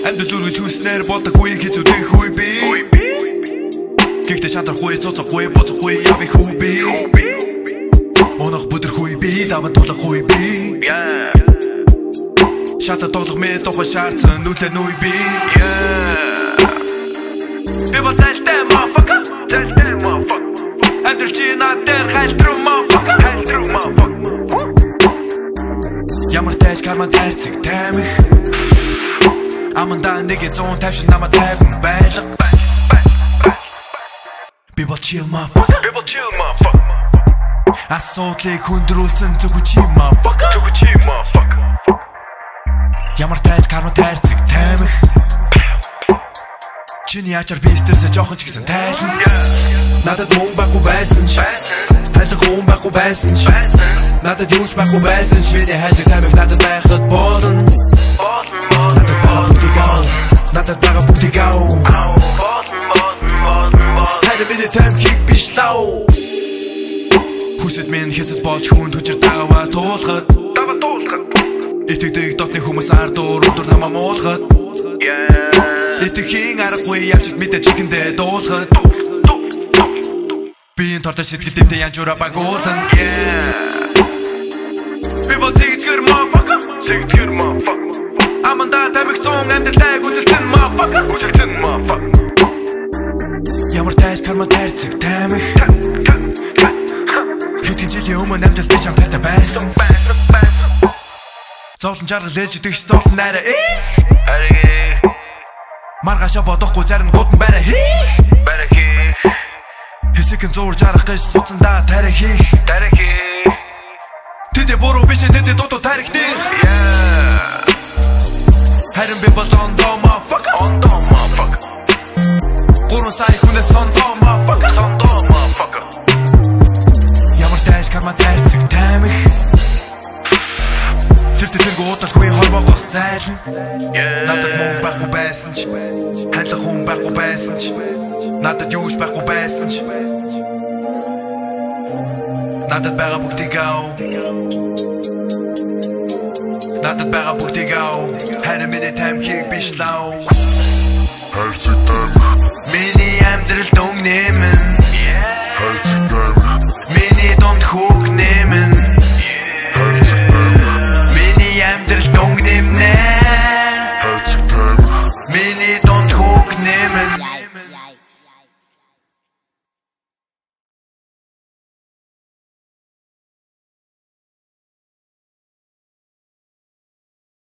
Амьд зүргэл хүснээр бодохгүй хэцүүдэх үе би Гэхдээ чандрахгүй цоцохгүй боцохгүй яви хүү би. Онох бүдэрхгүй би даван тулахгүй би. Шата тоглох мэ тохо шаарцсан нүлээ нүй би. Би бацалтай motherfucker. Залтай motherfucker. Амьд чи надад хайлтруу motherfucker. Хайлтруу motherfucker. Ямар тааш карман тайрцэг таймх Аманда нэг 150 намайг тайван байлга. Би бол chill motherfucker. People chill motherfucker. Асуудлыг хүндрүүлсэн зөвхөн чи motherfucker. At you motherfucker. Ямар тайж карман тайрцэг таймх Чиний ачаар бистерсэ жоохон ч гэсэн тайлна. Надад мөн байхгүй байсан ч Хайлах хүн байхгүй байсан ч Надад юуч байхгүй байсан ч Миний хайцаг таймх надад байхад болно лав Хүсэт минь хэсэд болж хүн төчөр даваа туулахад Дава туулахад. Итгэдэг дотны хүмүүс ардуур өдөр намаа муулахад. Итгэхийн аргагүй явчид мэдээ чихэндээ дуулахад Би энэ тортой сэтгэл дэвтэ янжуура багуулан Би бол зэгцгэр motherfucker Зэгтгэр motherfucker. Аманда тамиг зүүн амьдралтай үзэлтэн motherfucker. Тайс карма тайрцэг таймх Хэдэн жилийн өмнө амьдрал би чам тартай байсан Зовлон жаргал ээлж идэгч зовлон найраа ээ Хариги. Маргаашаа бодохгүй зарим гутан байраа хий Барахи. Хэсэгэн зуур жарах гэж суцандаа тарих хийх Тараки. Тэдэ буруу биш тэдэ дутуу тарих Yeah. Харин би бол on the motherfucker On the motherfucker. Сая хүнээс on the motherfucker the motherfucker. Ямар тайш карма тайрцэг таймх Тэр тэргүй удалгүй холбоогоос зайлна. Yeah. Надад мөн байхгүй байсан ч Хайлах хүн байхгүй байсан ч Надад юуш байхгүй байсан ч. Надад байгаа бүгдийг ау Надад байгаа бүгдийг ау Харин миний таймхийг биш лав Vini dans